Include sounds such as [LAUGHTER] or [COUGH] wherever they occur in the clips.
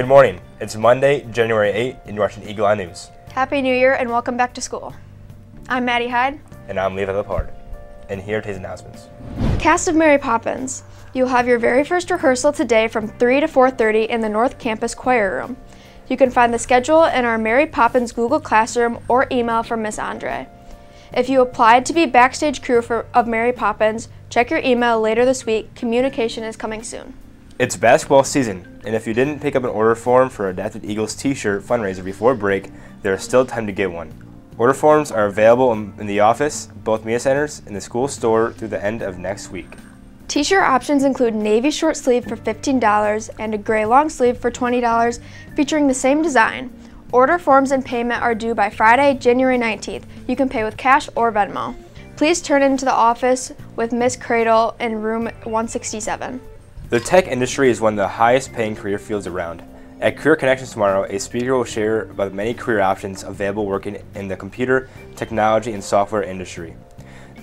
Good morning. It's Monday, January 8, and you're watching Eagle Eye News. Happy New Year and welcome back to school. I'm Maddie Hyde. And I'm Levi Lepard. And here are today's announcements. Cast of Mary Poppins. You'll have your very first rehearsal today from 3 to 4.30 in the North Campus Choir Room. You can find the schedule in our Mary Poppins Google Classroom or email from Miss Andre. If you applied to be backstage crew for, of Mary Poppins, check your email later this week. Communication is coming soon. It's basketball season, and if you didn't pick up an order form for Adapted Eagles t-shirt fundraiser before break, there is still time to get one. Order forms are available in the office, both media centers, and the school store through the end of next week. T-shirt options include navy short sleeve for $15 and a gray long sleeve for $20 featuring the same design. Order forms and payment are due by Friday, January 19th. You can pay with cash or Venmo. Please turn into the office with Miss Cradle in room 167. The tech industry is one of the highest paying career fields around. At Career Connections tomorrow, a speaker will share about the many career options available working in the computer, technology, and software industry.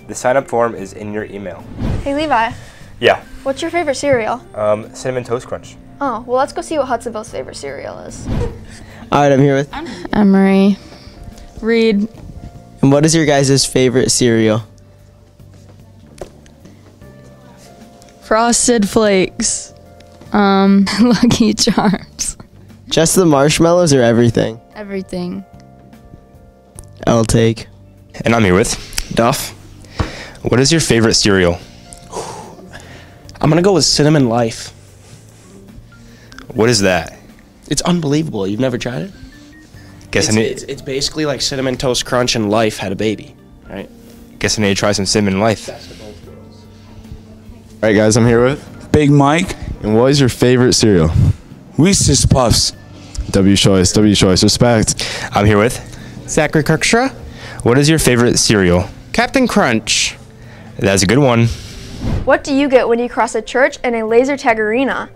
The sign up form is in your email. Hey Levi. Yeah. What's your favorite cereal? Um, Cinnamon Toast Crunch. Oh, well, let's go see what Hudsonville's favorite cereal is. All right, I'm here with. Emery. Reed. And what is your guys' favorite cereal? Frosted Flakes. Um, [LAUGHS] Lucky Charms. Just the marshmallows or everything? Everything. I'll take. And I'm here with Duff. What is your favorite cereal? [SIGHS] I'm gonna go with Cinnamon Life. What is that? It's unbelievable. You've never tried it? Guess It's, I need. it's, it's basically like Cinnamon Toast Crunch and Life had a baby, right? guess I need to try some cinnamon life. All right, guys, I'm here with. Big Mike, And what is your favorite cereal? Reese's Puffs. W choice, W choice, respect. I'm here with. Zachary Kirkstra. What is your favorite cereal? Captain Crunch. That's a good one. What do you get when you cross a church and a laser tag arena?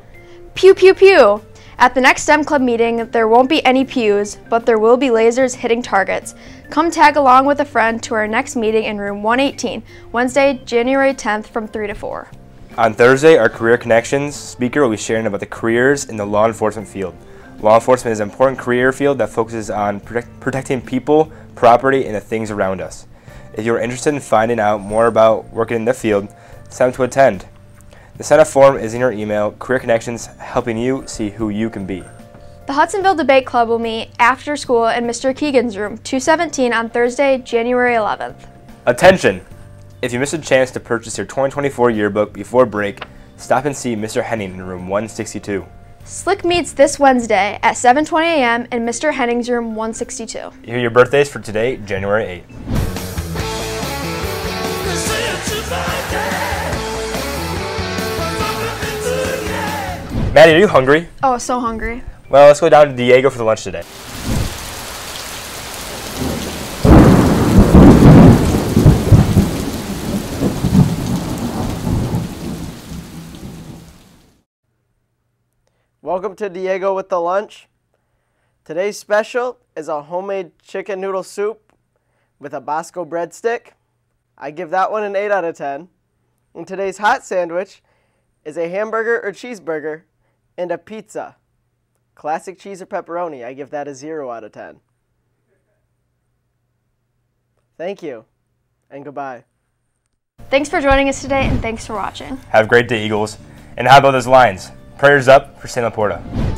Pew pew pew! At the next STEM Club meeting, there won't be any pews, but there will be lasers hitting targets. Come tag along with a friend to our next meeting in room 118, Wednesday, January 10th from 3 to 4. On Thursday, our Career Connections speaker will be sharing about the careers in the law enforcement field. Law enforcement is an important career field that focuses on protect, protecting people, property, and the things around us. If you're interested in finding out more about working in the field, it's time to attend. The sign up form is in your email, Career Connections, helping you see who you can be. The Hudsonville Debate Club will meet after school in Mr. Keegan's room, 217 on Thursday, January 11th. Attention! If you missed a chance to purchase your 2024 yearbook before break, stop and see Mr. Henning in room 162. Slick meets this Wednesday at 7:20 a.m. in Mr. Henning's room 162. Here are your birthdays for today, January 8th. Maddie, are you hungry? Oh, so hungry. Well, let's go down to Diego for the lunch today. Welcome to Diego with the lunch. Today's special is a homemade chicken noodle soup with a Bosco breadstick. I give that one an 8 out of 10. And today's hot sandwich is a hamburger or cheeseburger and a pizza. Classic cheese or pepperoni, I give that a 0 out of 10. Thank you and goodbye. Thanks for joining us today and thanks for watching. Have a great day, Eagles. And how about those lines? Prayers up for Sam LaPorta.